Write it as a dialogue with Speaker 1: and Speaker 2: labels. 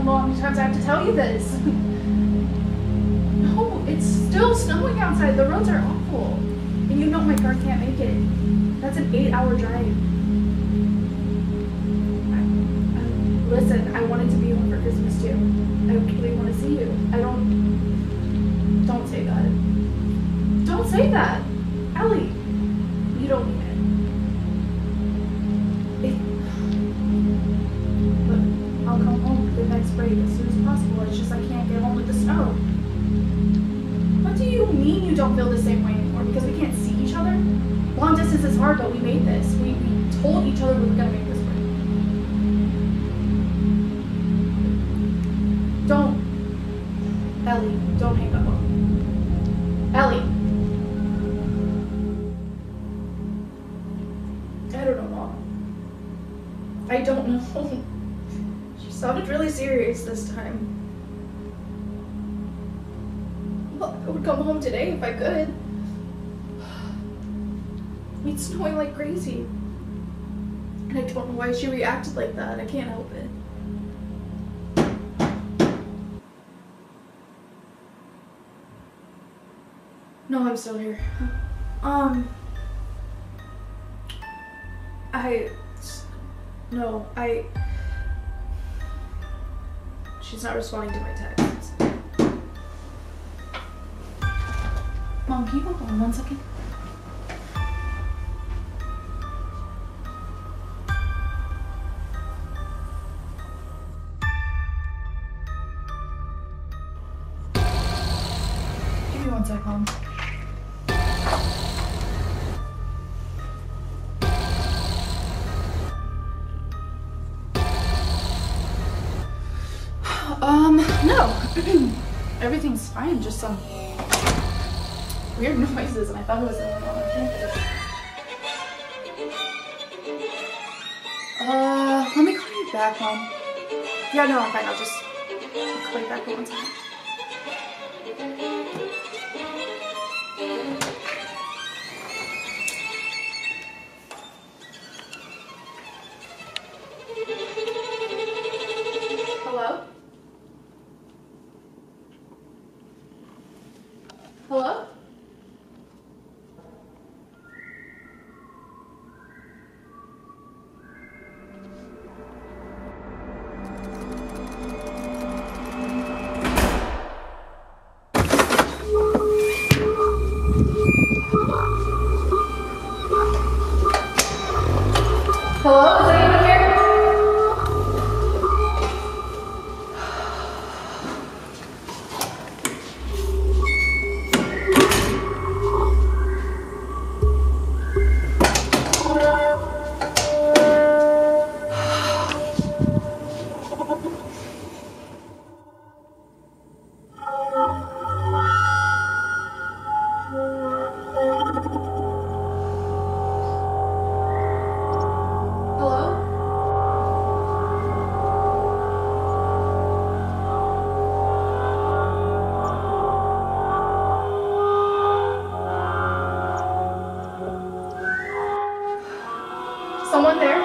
Speaker 1: how many times I have to tell you this. no, it's still snowing outside. The roads are awful. And you know my car can't make it. That's an eight hour drive. I, I, listen, I wanted to be home for Christmas too. I really want to see you. I don't. Don't say that. Don't say that. Ellie, you don't mean it. Same way anymore? Because we can't see each other? Long distance is hard, but we made this. We, we told each other we were gonna make this work. Don't. Ellie, don't hang up on. Ellie. I don't know, Mom. I don't know. She sounded really serious this time. I would come home today if I could. It's snowing like crazy. And I don't know why she reacted like that. I can't help it. No, I'm still here. Um. I. No, I. She's not responding to my texts. Mom, can you hold on one second? Give me one sec, Mom. Um, no. Everything's fine, just some weird noises, and I thought it was someone on campus. Uh, let me call you back, Mom. Yeah, no, I'm fine. I'll just call you back one second. Hello? Someone there?